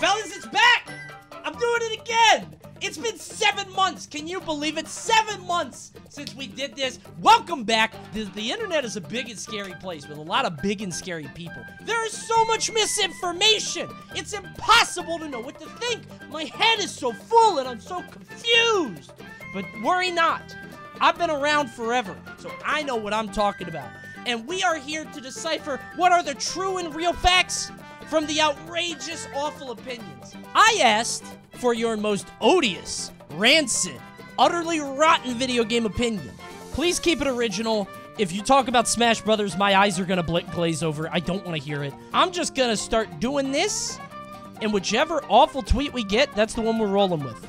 Fellas, it's back! I'm doing it again! It's been seven months. Can you believe it? Seven months since we did this. Welcome back. The, the, internet is a big and scary place with a lot of big and scary people. There is so much misinformation. It's impossible to know what to think. My head is so full and I'm so confused. But worry not. I've been around forever, so I know what I'm talking about. And we are here to decipher what are the true and real facts from the outrageous, awful opinions. I asked for your most odious, rancid, utterly rotten video game opinion. Please keep it original. If you talk about Smash Brothers, my eyes are gonna glaze over. I don't want to hear it. I'm just gonna start doing this, and whichever awful tweet we get, that's the one we're rolling with.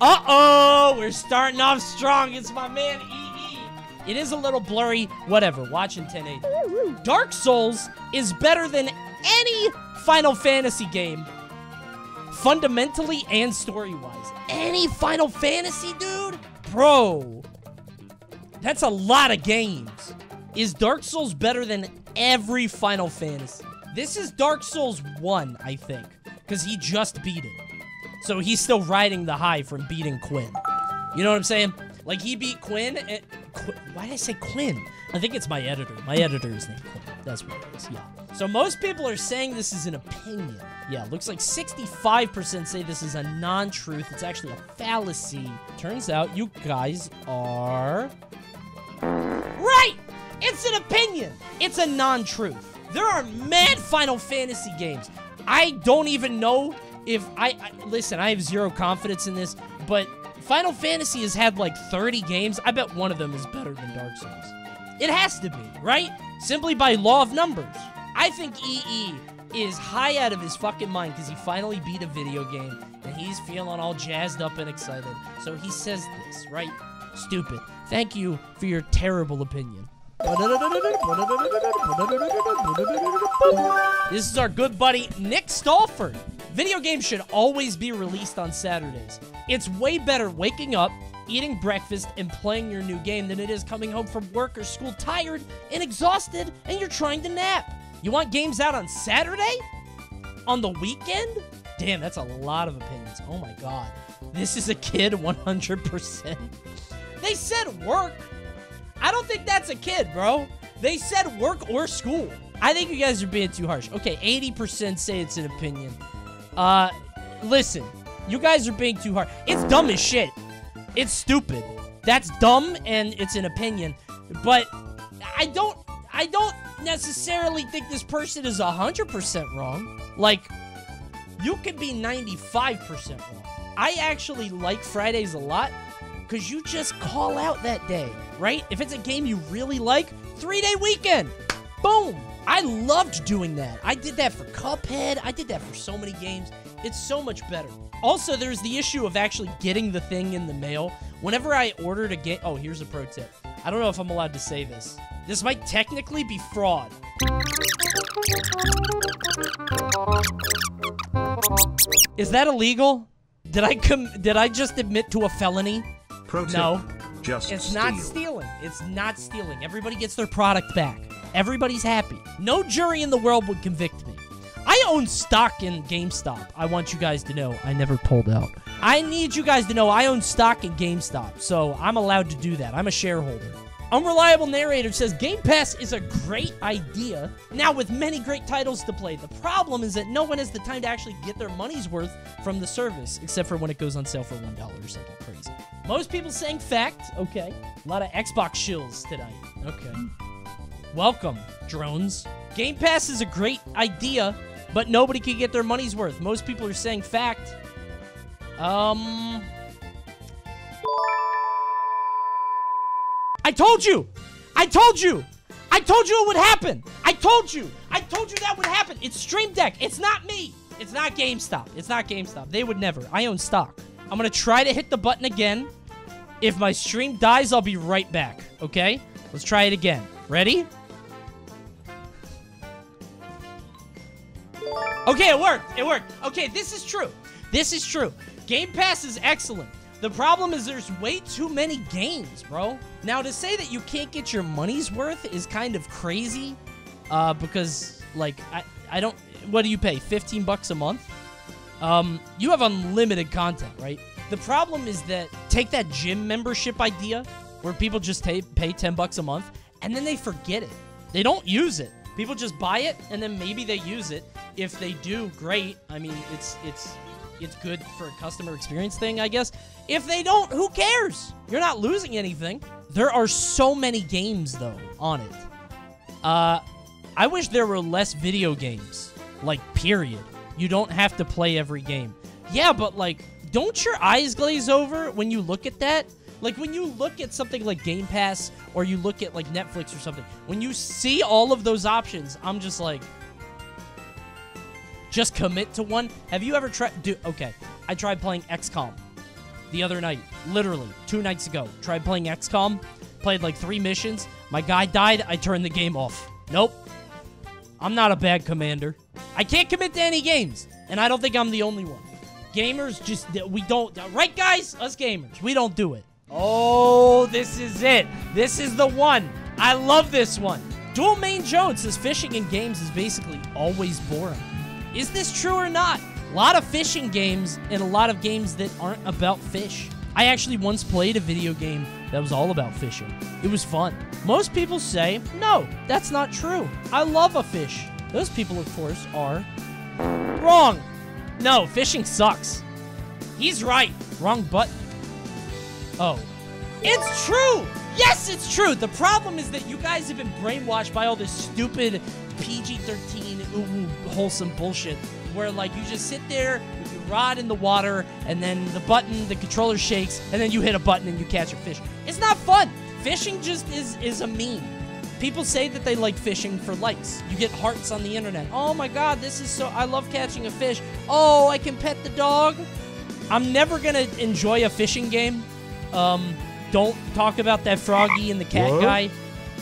Uh-oh! We're starting off strong. It's my man EE. It is a little blurry. Whatever. Watching 1080. Dark Souls is better than any Final Fantasy game. Fundamentally and story-wise. Any Final Fantasy, dude? Bro. That's a lot of games. Is Dark Souls better than every Final Fantasy? This is Dark Souls 1, I think. Because he just beat it. So he's still riding the high from beating Quinn. You know what I'm saying? Like, he beat Quinn and... Why did I say Quinn? I think it's my editor. My editor is named Quinn. That's what it is, yeah. So most people are saying this is an opinion. Yeah, looks like 65% say this is a non-truth. It's actually a fallacy. Turns out you guys are... Right! It's an opinion! It's a non-truth. There are mad Final Fantasy games. I don't even know if I, I, listen, I have zero confidence in this, but Final Fantasy has had like 30 games. I bet one of them is better than Dark Souls. It has to be, right? Simply by law of numbers. I think EE is high out of his fucking mind because he finally beat a video game and he's feeling all jazzed up and excited. So he says this, right? Stupid. Thank you for your terrible opinion. This is our good buddy Nick Stolford. Video games should always be released on Saturdays. It's way better waking up, eating breakfast, and playing your new game than it is coming home from work or school tired and exhausted and you're trying to nap. You want games out on Saturday? On the weekend? Damn, that's a lot of opinions. Oh my god. This is a kid 100%. They said work. I don't think that's a kid, bro. They said work or school. I think you guys are being too harsh. Okay, 80% say it's an opinion. Uh, listen. You guys are being too hard. It's dumb as shit. It's stupid. That's dumb and it's an opinion. But I don't I don't necessarily think this person is 100% wrong. Like you could be 95% wrong. I actually like Fridays a lot because you just call out that day, right? If it's a game you really like, three day weekend. Boom. I loved doing that. I did that for Cuphead. I did that for so many games. It's so much better. Also, there's the issue of actually getting the thing in the mail. Whenever I ordered a game... Oh, here's a pro tip. I don't know if I'm allowed to say this. This might technically be fraud. Is that illegal? Did I com did I just admit to a felony? Pro tip. No. Just It's steal. not stealing. It's not stealing. Everybody gets their product back. Everybody's happy. No jury in the world would convict me. I own stock in GameStop. I want you guys to know I never pulled out. I need you guys to know I own stock in GameStop, so I'm allowed to do that. I'm a shareholder. Unreliable Narrator says Game Pass is a great idea. Now, with many great titles to play, the problem is that no one has the time to actually get their money's worth from the service, except for when it goes on sale for $1 or something crazy. Most people saying fact. Okay. A lot of Xbox shills tonight. Okay. Welcome, drones. Game Pass is a great idea, but nobody can get their money's worth. Most people are saying fact. Um. I told you! I told you! I told you it would happen! I told you! I told you that would happen! It's Stream Deck! It's not me! It's not GameStop. It's not GameStop. They would never. I own stock. I'm gonna try to hit the button again. If my stream dies, I'll be right back. Okay? Let's try it again. Ready? Okay, it worked. It worked. Okay, this is true. This is true. Game Pass is excellent. The problem is there's way too many games, bro. Now, to say that you can't get your money's worth is kind of crazy, uh, because like I I don't. What do you pay? 15 bucks a month. Um, you have unlimited content, right? The problem is that take that gym membership idea where people just ta- pay 10 bucks a month and then they forget it. They don't use it. People just buy it and then maybe they use it. If they do, great. I mean, it's it's it's good for a customer experience thing, I guess. If they don't, who cares? You're not losing anything. There are so many games though on it. Uh I wish there were less video games. Like period. You don't have to play every game. Yeah, but like don't your eyes glaze over when you look at that? Like when you look at something like Game Pass or you look at like Netflix or something, when you see all of those options, I'm just like just commit to one. Have you ever tried do okay. I tried playing XCOM the other night, literally 2 nights ago. Tried playing XCOM, played like 3 missions. My guy died, I turned the game off. Nope. I'm not a bad commander. I can't commit to any games, and I don't think I'm the only one. Gamers just we don't right guys, us gamers, we don't do it. Oh, this is it. This is the one. I love this one. Dual Main Jones says fishing in games is basically always boring. Is this true or not? A lot of fishing games and a lot of games that aren't about fish. I actually once played a video game that was all about fishing. It was fun. Most people say, no, that's not true. I love a fish. Those people, of course, are wrong. No, fishing sucks. He's right. Wrong button. Oh. It's true! Yes, it's true! The problem is that you guys have been brainwashed by all this stupid PG-13 ooh, wholesome bullshit where like you just sit there with your rod in the water and then the button, the controller shakes, and then you hit a button and you catch a fish. It's not fun. Fishing just is is a meme. People say that they like fishing for likes. You get hearts on the internet. Oh my god, this is so I love catching a fish. Oh, I can pet the dog. I'm never gonna enjoy a fishing game. Um, don't talk about that froggy and the cat what? guy.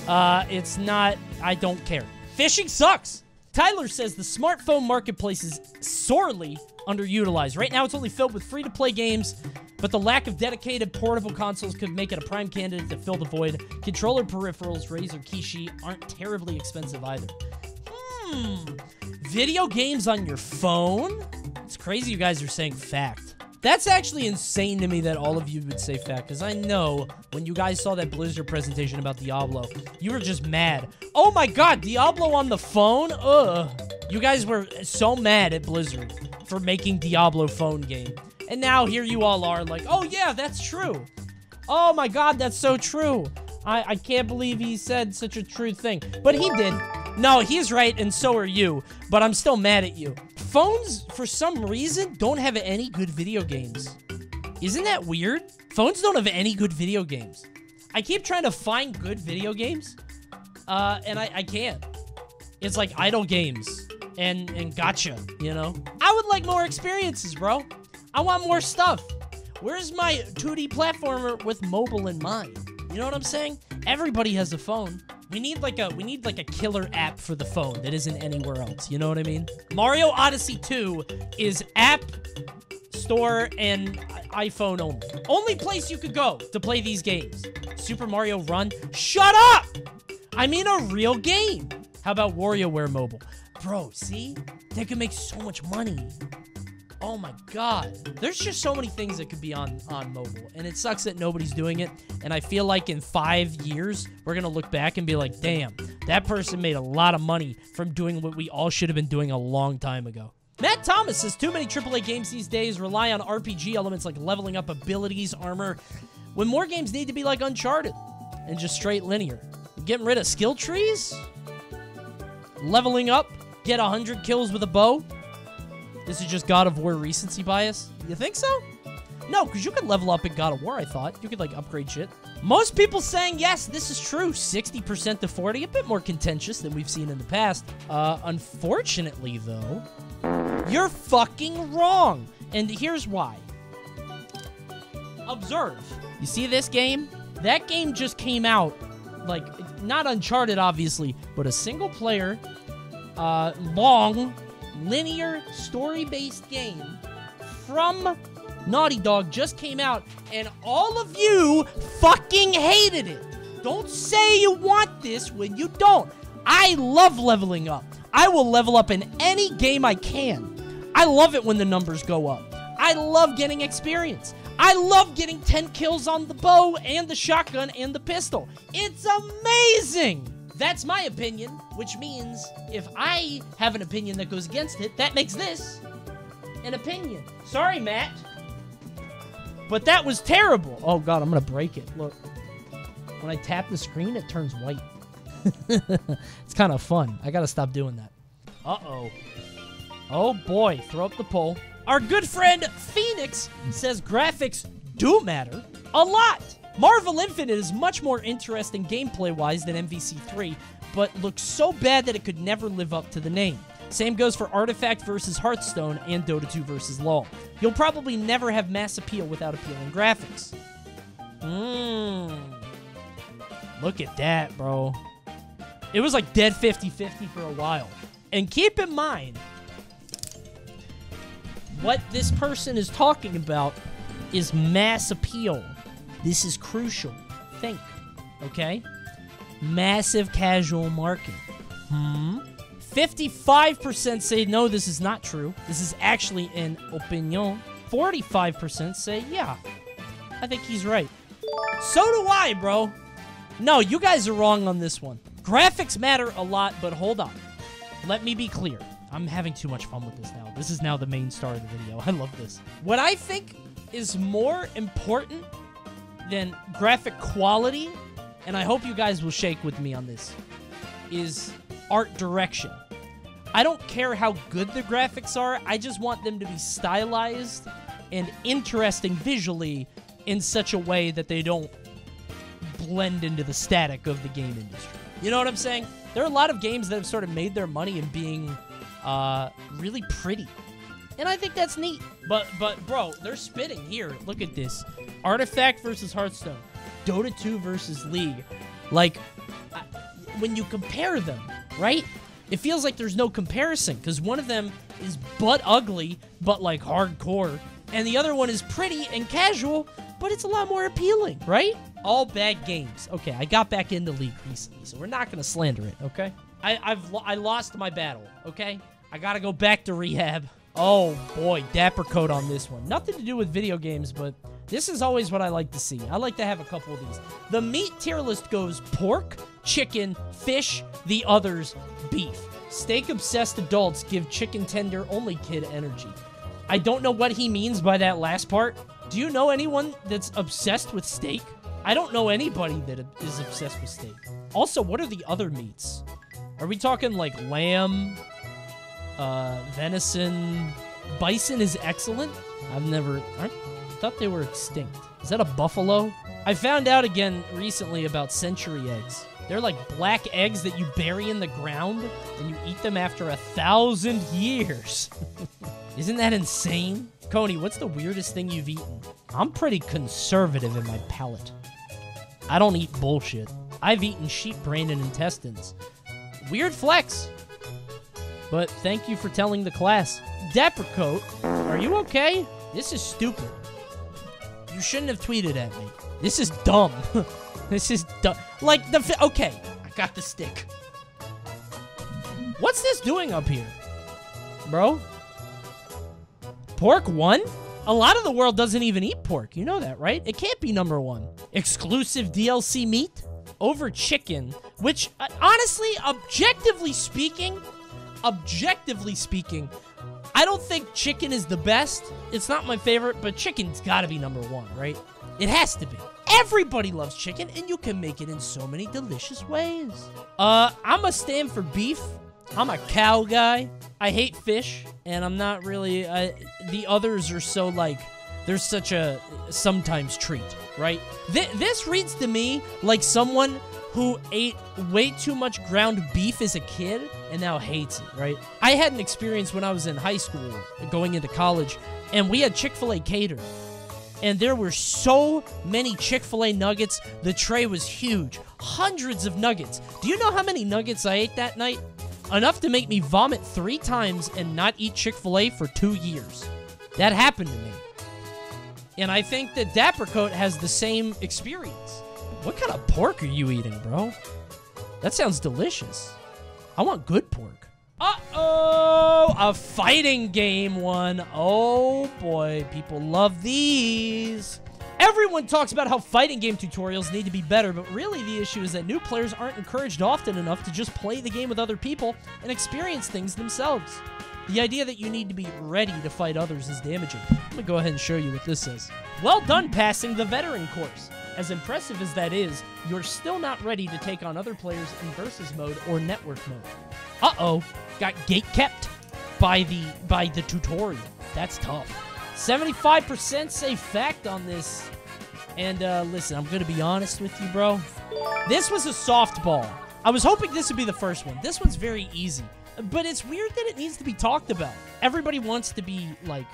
Uh, it's not. I don't care. Fishing sucks. Tyler says the smartphone marketplace is sorely underutilized. Right now, it's only filled with free to play games, but the lack of dedicated portable consoles could make it a prime candidate to fill the void. Controller peripherals, Razer Kishi, aren't terribly expensive either. Hmm. Video games on your phone? It's crazy you guys are saying fact. That's actually insane to me that all of you would say fact, because I know when you guys saw that Blizzard presentation about Diablo, you were just mad. Oh my god, Diablo on the phone? Ugh. You guys were so mad at Blizzard for making Diablo phone game. And now here you all are like, oh yeah, that's true. Oh my god, that's so true. I, I can't believe he said such a true thing. But he did. No, he's right, and so are you. But I'm still mad at you. Phones, for some reason, don't have any good video games. Isn't that weird? Phones don't have any good video games. I keep trying to find good video games, uh, and I, I can't. It's like idle games and, and gacha, you know? I would like more experiences, bro. I want more stuff. Where's my 2D platformer with mobile in mind? You know what I'm saying? Everybody has a phone. We need like a we need like a killer app for the phone that isn't anywhere else. You know what I mean? Mario Odyssey 2 is app store and iPhone only. Only place you could go to play these games. Super Mario Run. Shut up! I mean a real game. How about WarioWare Mobile? Bro, see? They could make so much money. Oh my god. There's just so many things that could be on, on mobile. And it sucks that nobody's doing it. And I feel like in five years, we're to look back and be like, damn, that person made a lot of money from doing what we all should have been doing a long time ago. Matt Thomas says too many AAA games these days rely on RPG elements like leveling up abilities, armor, when more games need to be like Uncharted and just straight linear. Getting rid of skill trees? Leveling up? Get 100 kills with a bow? This is just God of War recency bias? You think so? No, because you could level up in God of War, I thought. You could, like, upgrade shit. Most people saying, yes, this is true. 60% to 40 A bit more contentious than we've seen in the past. Uh, unfortunately, though, you're fucking wrong. And here's why. Observe. You see this game? That game just came out, like, not Uncharted, obviously, but a single player, uh, long, linear story-based game from Naughty Dog just came out, and all of you fucking hated it. Don't say you want this when you don't. I love leveling up. I will level up in any game I can. I love it when the numbers go up. I love getting experience. I love getting 10 kills on the bow and the shotgun and the pistol. It's amazing! That's my opinion, which means if I have an opinion that goes against it, that makes this an opinion. Sorry, Matt. But that was terrible. Oh, God, I'm going to break it. Look. When I tap the screen, it turns white. it's kind of fun. I got to stop doing that. Uh-oh. Oh, boy. Throw up the poll. Our good friend Phoenix says graphics do matter a lot. Marvel Infinite is much more interesting gameplay-wise than MVC3, but looks so bad that it could never live up to the name. Same goes for Artifact versus Hearthstone and Dota 2 versus LoL. You'll probably never have mass appeal without appealing graphics. Mmm. Look at that, bro. It was like dead 50-50 for a while. And keep in mind, what this person is talking about is mass appeal. This is crucial. Think, okay? Massive casual market. Hmm? 55% say no, this is not true. This is actually an opinion. 45% say yeah. I think he's right. So do I, bro. No, you guys are wrong on this one. Graphics matter a lot, but hold on. Let me be clear. I'm having too much fun with this now. This is now the main star of the video. I love this. What I think is more important than graphic quality, and I hope you guys will shake with me on this, is art direction. I don't care how good the graphics are, I just want them to be stylized and interesting visually in such a way that they don't blend into the static of the game industry. You know what I'm saying? There are a lot of games that have sort of made their money in being uh, really pretty. And I think that's neat. But, but bro, they're spitting here. Look at this. Artifact versus Hearthstone. Dota 2 versus League. Like, I, when you compare them, right? It feels like there's no comparison because one of them is butt ugly, but like hardcore. And the other one is pretty and casual, but it's a lot more appealing, right? All bad games. Okay, I got back into League recently, so we're not to slander it, okay? I, I've I lost my battle, okay? I gotta go back to rehab. Oh boy, Dappercoat on this one. Nothing to do with video games, but this is always what I like to see. I like to have a couple of these. The meat tier list goes pork, chicken, fish, the others beef. Steak obsessed adults give chicken tender only kid energy. I don't know what he means by that last part. Do you know anyone that's obsessed with steak? I don't know anybody that is obsessed with steak. Also, what are the other meats? Are we talking like lamb, uh, venison. Bison is excellent. I've never... I thought they were extinct. Is that a buffalo? I found out again recently about century eggs. They're like black eggs that you bury in the ground and you eat them after a thousand years. Isn't that insane? Coney, what's the weirdest thing you've eaten? I'm pretty conservative in my palate. I don't eat bullshit. I've eaten sheep brain and intestines. Weird flex. But thank you for telling the class. Dappercoat, are you okay? This is stupid. You shouldn't have tweeted at me. This is dumb. this is dumb. Like, the... Okay, I got the stick. What's this doing up here? Bro? Pork one? A lot of the world doesn't even eat pork. You know that, right? It can't be number one. Exclusive DLC meat over chicken, which, uh, honestly, objectively speaking, objectively speaking, I don't think chicken is the best. It's not my favorite, but chicken's gotta be number one, right? It has to be. Everybody loves chicken, and you can make it in so many delicious ways. Uh, I'm a stand for beef. I'm a cow guy. I hate fish, and I'm not really... Uh, the others are so, like... There's such a sometimes treat, right? Th this reads to me like someone who ate way too much ground beef as a kid and now hates it, right? I had an experience when I was in high school, going into college, and we had Chick fil A cater. And there were so many Chick fil A nuggets, the tray was huge. Hundreds of nuggets. Do you know how many nuggets I ate that night? Enough to make me vomit three times and not eat Chick fil A for two years. That happened to me. And I think that Dappercoat has the same experience. What kind of pork are you eating, bro? That sounds delicious. I want good pork. Uh-oh! A fighting game one. Oh, boy. People love these. Everyone talks about how fighting game tutorials need to be better, but really the issue is that new players aren't encouraged often enough to just play the game with other people and experience things themselves. The idea that you need to be ready to fight others is damaging. I'm gonna go ahead and show you what this is. Well done passing the veteran course. As impressive as that is, you're still not ready to take on other players in versus mode or network mode. Uh-oh, got gate kept by the by the tutorial. That's tough. 75% say fact on this. And uh, listen, I'm gonna be honest with you, bro. This was a softball. I was hoping this would be the first one. This one's very easy. But it's weird that it needs to be talked about. Everybody wants to be, like,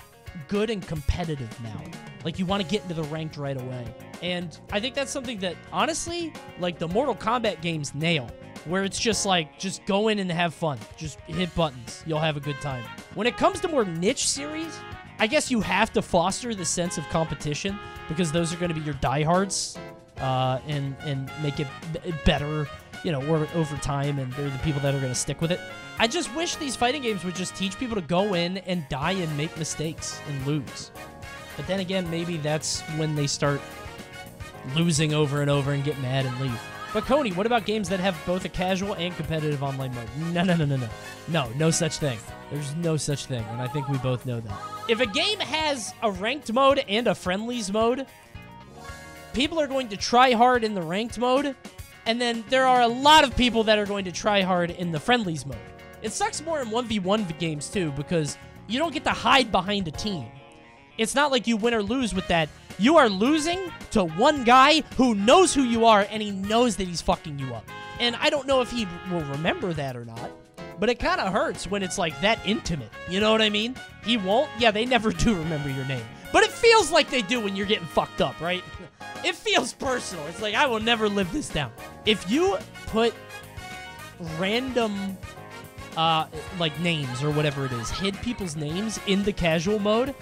good and competitive now. Like, you want to get into the ranked right away. And I think that's something that, honestly, like, the Mortal Kombat games nail. Where it's just like, just go in and have fun. Just hit buttons. You'll have a good time. When it comes to more niche series, I guess you have to foster the sense of competition because those are going to be your diehards uh, and and make it better, you know, over time, and they're the people that are going to stick with it. I just wish these fighting games would just teach people to go in and die and make mistakes and lose. But then again, maybe that's when they start losing over and over and get mad and leave. But Coney, what about games that have both a casual and competitive online mode? No, no, no, no, no. No, no such thing. There's no such thing, and I think we both know that. If a game has a ranked mode and a friendlies mode, people are going to try hard in the ranked mode, and then there are a lot of people that are going to try hard in the friendlies mode. It sucks more in 1v1 games, too, because you don't get to hide behind a team. It's not like you win or lose with that. You are losing to one guy who knows who you are, and he knows that he's fucking you up. And I don't know if he will remember that or not, but it kind of hurts when it's like that intimate. You know what I mean? He won't? Yeah, they never do remember your name. But it feels like they do when you're getting fucked up, right? It feels personal. It's like, I will never live this down. If you put random uh, like names or whatever it is, hid people's names in the casual mode,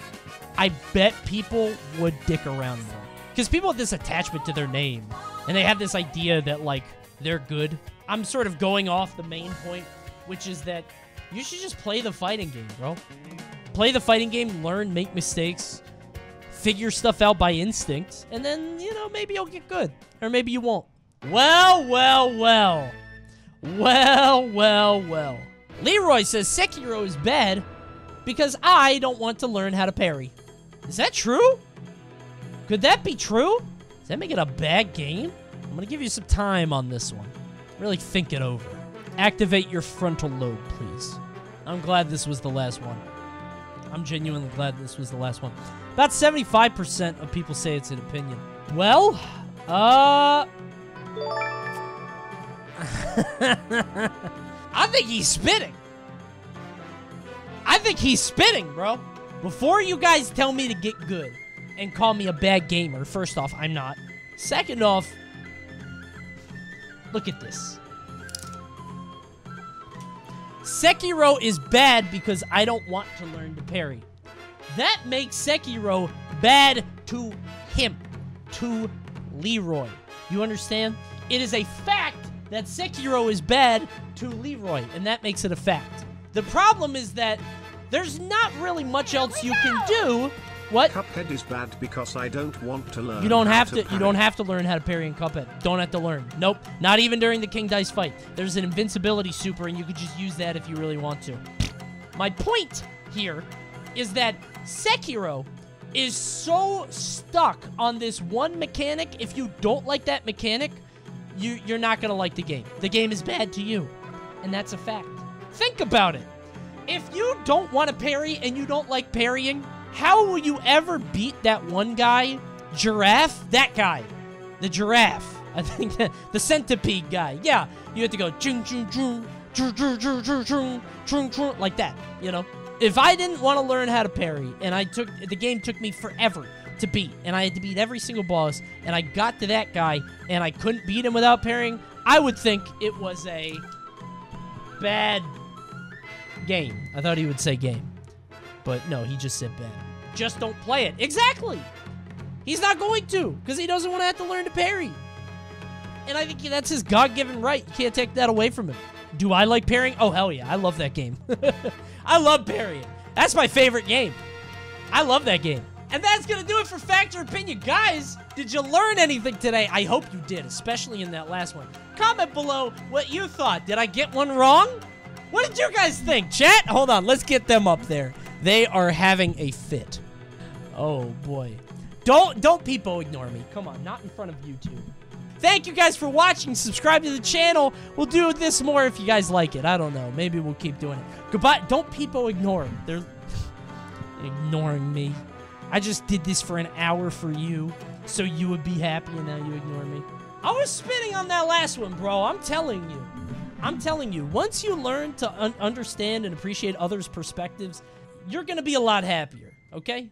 I bet people would dick around more. Because people have this attachment to their name, and they have this idea that, like, they're good. I'm sort of going off the main point, which is that you should just play the fighting game, bro. Play the fighting game, learn, make mistakes, figure stuff out by instinct, and then, you know, maybe you'll get good. Or maybe you won't. Well, well, well. Well, well, well. Leroy says Sekiro is bad because I don't want to learn how to parry. Is that true? Could that be true? Does that make it a bad game? I'm to give you some time on this one. Really think it over. Activate your frontal lobe, please. I'm glad this was the last one. I'm genuinely glad this was the last one. About 75% of people say it's an opinion. Well, uh... I think he's spitting. I think he's spitting, bro. Before you guys tell me to get good and call me a bad gamer, first off, I'm not. Second off, look at this. Sekiro is bad because I don't want to learn to parry. That makes Sekiro bad to him, to Leroy. You understand? It is a fact that Sekiro is bad to Leroy, and that makes it a fact. The problem is that there's not really much else you can do. What? Cuphead is bad because I don't want to learn. You don't have to. to you don't have to learn how to parry in Cuphead. Don't have to learn. Nope. Not even during the King Dice fight. There's an invincibility super, and you could just use that if you really want to. My point here is that Sekiro is so stuck on this one mechanic. If you don't like that mechanic, you, you're not going to like the game. The game is bad to you. And that's a fact. Think about it. If you don't want to parry and you don't like parrying, how will you ever beat that one guy? Giraffe? That guy. The giraffe. I think the centipede guy. Yeah, you have to go chung chung chung chung chung chung chung chung like that, you know? If I didn't want to learn how to parry and I took the game took me forever to beat, and I had to beat every single boss, and I got to that guy, and I couldn't beat him without parrying, I would think it was a bad game. I thought he would say game. But no, he just said bad. Just don't play it. Exactly! He's not going to, because he doesn't want to have to learn to parry. And I think that's his God-given right. You can't take that away from him. Do I like parrying? Oh, hell yeah. I love that game. I love parrying. That's my favorite game. I love that game. And that's going to do it for Fact or Opinion. Guys, did you learn anything today? I hope you did, especially in that last one. Comment below what you thought. Did I get one wrong? What did you guys think? Chat, hold on. Let's get them up there. They are having a fit. Oh, boy. Don't, don't people ignore me. Come on, not in front of YouTube. Thank you guys for watching. Subscribe to the channel. We'll do this more if you guys like it. I don't know. Maybe we'll keep doing it. Goodbye. Don't people ignore them. They're ignoring me. I just did this for an hour for you, so you would be happy, and now you ignore me. I was spinning on that last one, bro. I'm telling you. I'm telling you. Once you learn to un understand and appreciate others' perspectives, you're going to be a lot happier, okay?